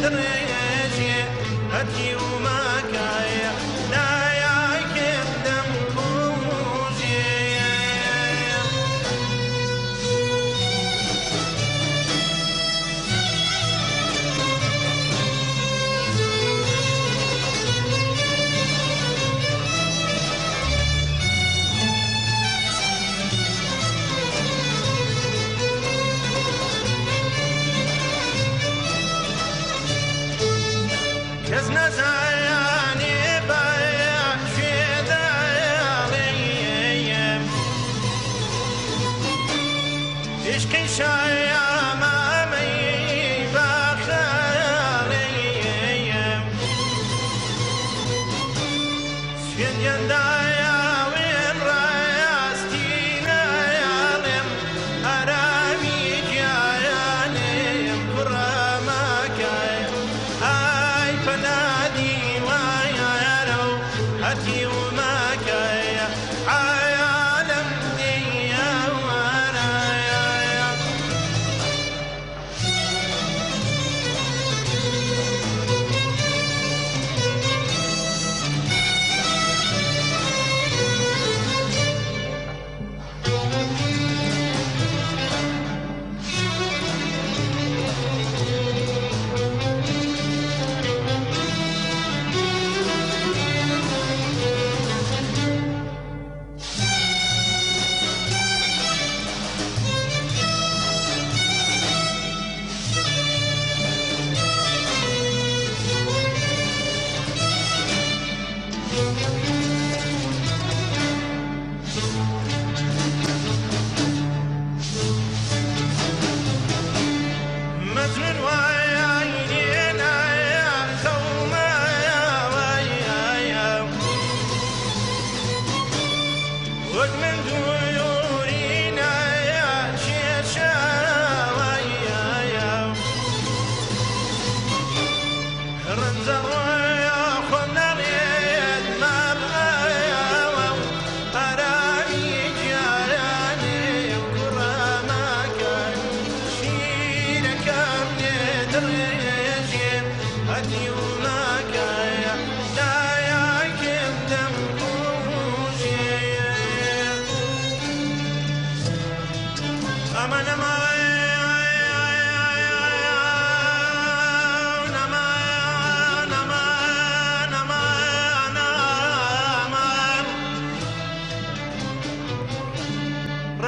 Ne tenez-je, adieu.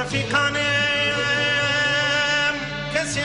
رفيقاني كسي